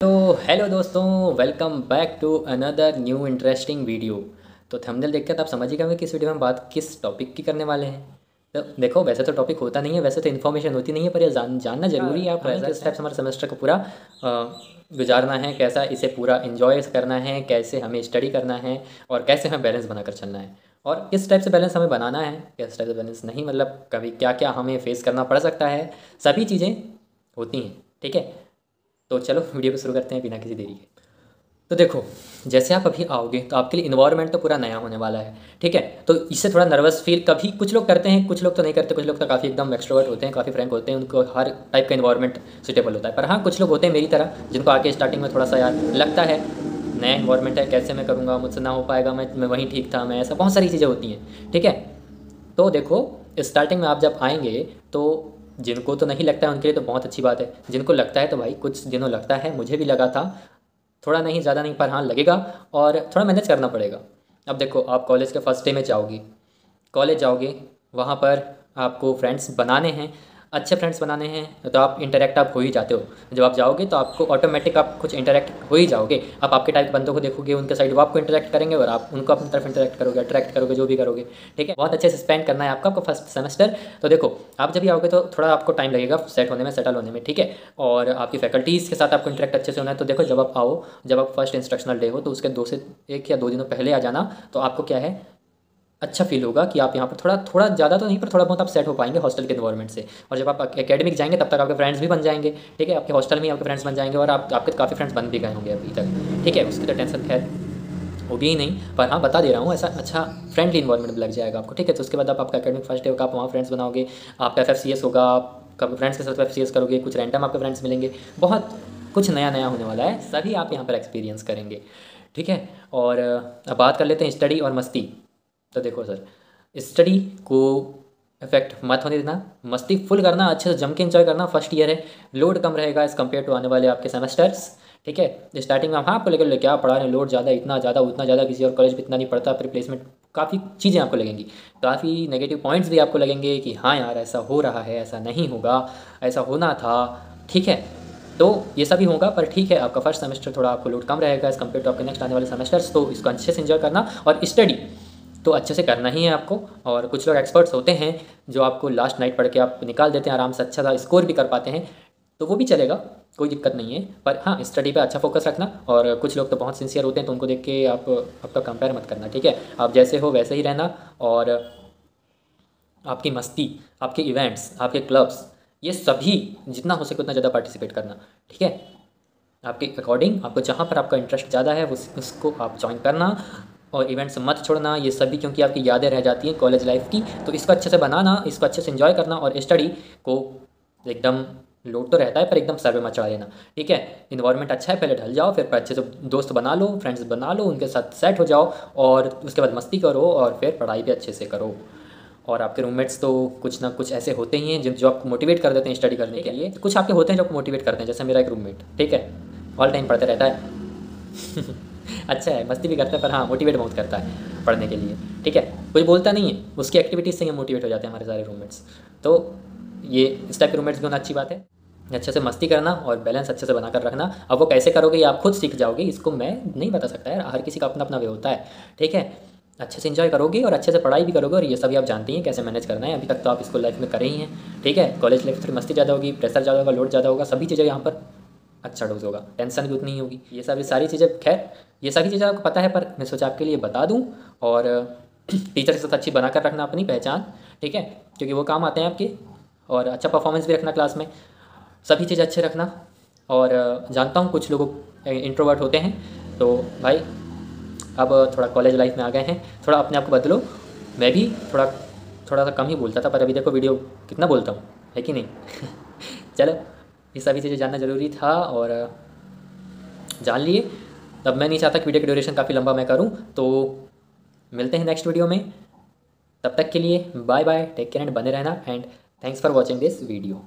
तो हेलो दोस्तों welcome back to another new interesting video तो थंबनेल देख तो आप समझ ही गए कि इस वीडियो में बात किस टॉपिक की करने वाले हैं। तो देखो वैसे तो टॉपिक होता नहीं है वैसे तो इन्फॉर्मेशन होती नहीं है पर ये जान जानना ज़रूरी है आप किस टाइप से हमारे सेमेस्टर को पूरा गुजारना है कैसा इसे पूरा इन्जॉय करना है कैसे हमें स्टडी करना है और कैसे हमें बैलेंस बनाकर चलना है। और किस टाइप से बैलेंस हमें बनाना है किस टाइप से बैलेंस नहीं मतलब कभी क्या क्या हमें फेस करना पड़ सकता है सभी चीज़ें होती हैं ठीक है? तो चलो, वीडियो को शुरू करते हैं बिना किसी देरी के। तो देखो, जैसे आप अभी आओगे तो आपके लिए इन्वायरमेंट तो पूरा नया होने वाला है, ठीक है? तो इससे थोड़ा नर्वस फील कभी कुछ लोग करते हैं, कुछ लोग तो नहीं करते, कुछ लोग तो काफ़ी एकदम एक्सट्रोवर्ट होते हैं, काफ़ी फ्रैंक होते हैं, उनको हर टाइप का इन्वायरमेंट सुटेबल होता है। पर हाँ कुछ लोग होते हैं मेरी तरह, जिनको आके स्टार्टिंग में थोड़ा सा यार लगता है, नया इन्वायरमेंट है, कैसे मैं करूँगा, मुझसे ना हो पाएगा, मैं मैं वहीं ठीक था, मैं, ऐसा बहुत सारी चीज़ें होती हैं, ठीक है? तो देखो स्टार्टिंग में आप जब आएँगे तो जिनको तो नहीं लगता है उनके लिए तो बहुत अच्छी बात है। जिनको लगता है तो भाई, कुछ दिनों लगता है, मुझे भी लगा था। थोड़ा नहीं, ज़्यादा नहीं, पर हाँ लगेगा और थोड़ा मैनेज करना पड़ेगा। अब देखो, आप कॉलेज के फ़र्स्ट डे में जाओगी। कॉलेज जाओगे, वहाँ पर आपको फ्रेंड्स बनाने हैं। अच्छे फ्रेंड्स बनाने हैं तो आप इंटरेक्ट आप हो ही जाते हो। जब आप जाओगे तो आपको ऑटोमेटिक आप कुछ इंटरेक्ट हो ही जाओगे। आप आपके टाइप बंदों को देखोगे, उनके साइड वो आपको इंटरेक्ट करेंगे और आप उनको अपनी तरफ़ इंटरेक्ट करोगे अट्रैक्ट करोगे, जो भी करोगे। ठीक है? बहुत अच्छे से स्पेंड करना है आपका आपको फ़र्स्ट सेमेस्टर तो देखो, आप जब भी आओगे तो थोड़ा आपको टाइम लगेगा सेट होने में सेटल होने में, ठीक है? और आपकी फैकल्टीज़ के साथ आपको इंटरेक्ट अच्छे से होना है। तो देखो, जब आप आओ, जब आप फ़र्स्ट इंस्ट्रक्शनल डे हो तो उसके दो से एक या दो दिनों पहले आ जाना। तो आपको क्या है? अच्छा फील होगा कि आप यहाँ पर थोड़ा थोड़ा ज़्यादा तो नहीं, पर थोड़ा बहुत आप सेट हो पाएँगे हॉस्टल के इन्वायरमेंट से। और जब आप एकेडमिक जाएँगे, तब तक आपके फ्रेंड्स भी बन जाएँगे, ठीक है? आपके हॉस्टल में आपके फ्रेंड्स बन जाएँगे और आप, आपके काफ़ी फ्रेंड्स बन भी गए होंगे अभी तक, ठीक है? उसकी तो टेंशन खैर होगी ही नहीं, पर हाँ बता दे रहा हूँ, ऐसा अच्छा फ्रेंडली इन्वायरमेंट लग जाएगा आपको, ठीक है? तो उसके बाद आप आपका एकेडमिक फ़र्स्ट डे होगा, आप वहाँ फ्रेंड्स बनाओगे, आपका एफ़ एफ़ होगा, आप फ्रेंड्स के साथ एफ़ सी करोगे, कुछ रैंडम आपके फ्रेंड्स मिलेंगे, बहुत कुछ नया नया होने वाला है, सभी आप यहाँ पर एक्सपीरियंस करेंगे, ठीक है? और अब बात कर लेते हैं स्टडी और मस्ती। तो देखो सर स्टडी को इफ़ेक्ट मत होने देना। मस्ती फुल करना, अच्छे से जम के इन्जॉय करना फ़र्स्ट ईयर है। लोड कम रहेगा एज़ कंपेयर टू आने वाले आपके सेमेस्टर्स ठीक है? स्टार्टिंग में हम आपको लेकर ले क्या पढ़ा रहे हैं लोड ज़्यादा, इतना ज़्यादा, उतना ज़्यादा, किसी और कॉलेज में इतना नहीं पड़ता फिर प्लेसमेंट काफ़ी चीज़ें आपको लगेंगी। काफ़ी नेगेटिव पॉइंट्स भी आपको लगेंगे कि हाँ यार, ऐसा हो रहा है, ऐसा नहीं होगा, ऐसा होना था, ठीक है? तो ये सभी होगा, पर ठीक है, आपका फ़र्स्ट सेमेस्टर थोड़ा आपको लोड कम रहेगा एज़ कंपेयर टू आपके नेक्स्ट आने वाले सेमेस्टर्स तो इसको अच्छे से इन्जॉय करना और स्टडी तो अच्छे से करना ही है आपको। और कुछ लोग एक्सपर्ट्स होते हैं जो आपको लास्ट नाइट पढ़ के आप निकाल देते हैं, आराम से अच्छा सा स्कोर भी कर पाते हैं तो वो भी चलेगा, कोई दिक्कत नहीं है। पर हाँ स्टडी पे अच्छा फोकस रखना और कुछ लोग तो बहुत सिंसियर होते हैं तो उनको देख के आप, आपका कंपेयर मत करना, ठीक है? आप जैसे हो वैसे ही रहना और आपकी मस्ती, आपके इवेंट्स आपके क्लब्स ये सभी जितना हो सके उतना ज़्यादा पार्टिसिपेट करना, ठीक है? आपके अकॉर्डिंग आपको जहाँ पर आपका इंटरेस्ट ज़्यादा है, उस, उसको आप ज्वाइन करना। और इवेंट्स मत छोड़ना ये सभी क्योंकि आपकी यादें रह जाती हैं कॉलेज लाइफ की तो इसको अच्छे से बनाना इसको अच्छे से इन्जॉय करना और स्टडी को एकदम लोड तो रहता है पर एकदम सर्वे मचा लेना ठीक है? इन्वायरमेंट अच्छा है पहले ढल जाओ फिर अच्छे से दोस्त बना लो फ्रेंड्स बना लो उनके साथ सेट हो जाओ और उसके बाद मस्ती करो और फिर पढ़ाई भी अच्छे से करो। और आपके रूममेट्स तो कुछ ना कुछ ऐसे होते ही हैं जिन जो आपको मोटिवेट कर देते हैं स्टडी करने के लिए। कुछ आपके होते हैं जो आपको मोटिवेट करते हैं जैसे मेरा एक रूममेट ठीक है? ऑल टाइम पढ़ते रहता है। अच्छा है, मस्ती भी करता है, पर हाँ मोटिवेट बहुत करता है पढ़ने के लिए, ठीक है? कुछ बोलता नहीं है, उसकी एक्टिविटीज़ से ही मोटिवेट हो जाते हैं हमारे सारे रूममेट्स तो ये, इस टाइप के रूममेट्स भी होना अच्छी बात है। अच्छे से मस्ती करना और बैलेंस अच्छे से बनाकर रखना। अब वो कैसे करोगे, ये आप खुद सीख जाओगे, इसको मैं नहीं बता सकता है हर किसी का अपना अपना वे होता है, ठीक है? अच्छे से इन्जॉय करोगे और अच्छे से पढ़ाई भी करोगे, और ये सभी आप जानती हैं कैसे मैनेज करना है। अभी तक तो आप इसको लाइफ में करे ही हैं, ठीक है? कॉलेज लाइफ थोड़ी मस्ती ज़्यादा होगी प्रेशर ज़्यादा होगा लोड ज़्यादा होगा, सभी चीज़ें यहाँ पर अच्छा डोज होगा। टेंशन भी उतनी ही होगी। ये सभी सारी चीज़ें, खैर, ये सारी चीज़ें आपको पता है, पर मैं सोचा आपके लिए बता दूँ और टीचर के साथ अच्छी बना कर रखना अपनी पहचान, ठीक है? क्योंकि वो काम आते हैं आपके, और अच्छा परफॉर्मेंस भी रखना क्लास में। सभी चीज़ अच्छे रखना, और, जानता हूँ कुछ लोग इंट्रोवर्ट होते हैं तो भाई, अब थोड़ा कॉलेज लाइफ में आ गए हैं। थोड़ा अपने आप को बदलो। मैं भी थोड़ा थोड़ा सा कम ही बोलता था, पर अभी देखो वीडियो कितना बोलता हूँ, है कि नहीं? चलो। ये सभी चीज़ें जानना ज़रूरी था और जान लिए। तब मैं नहीं चाहता कि वीडियो की ड्यूरेशन काफ़ी लंबा मैं करूँ तो मिलते हैं नेक्स्ट वीडियो में। तब तक के लिए bye bye take care and बने रहना and thanks for watching this video